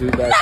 No, no, no.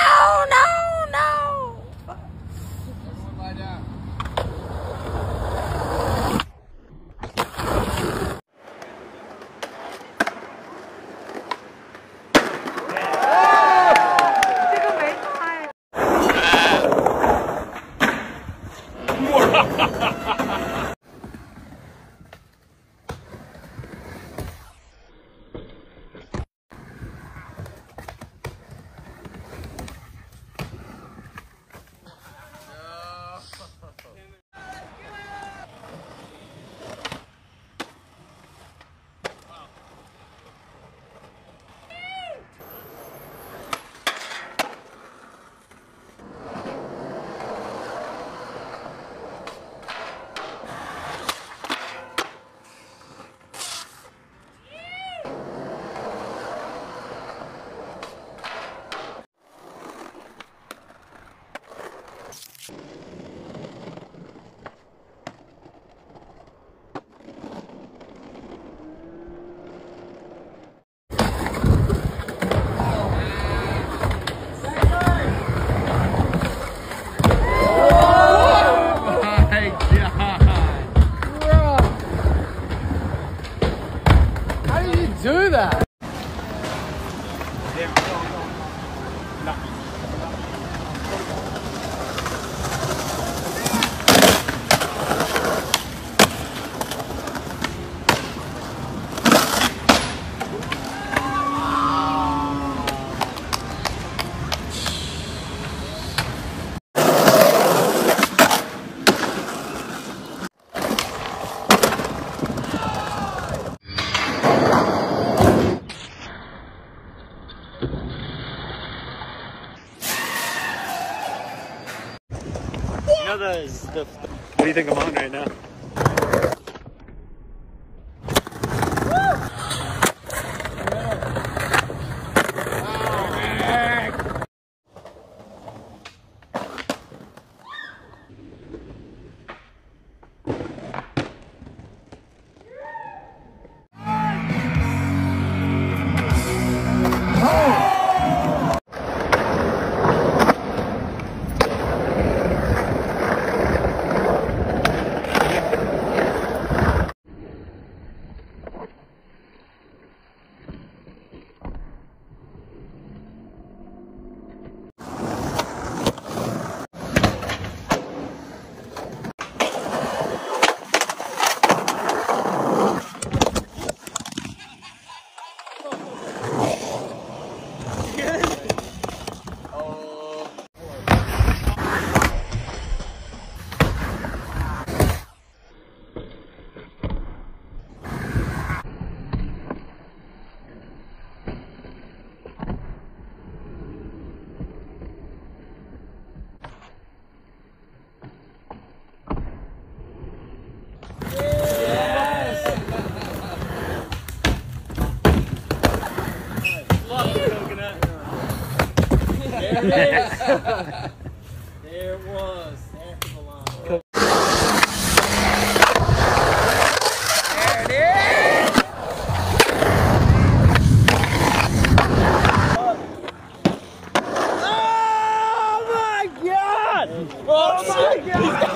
How do that? Know the, the, what do you think I'm on right now? There it was. There it belongs. What the fuck?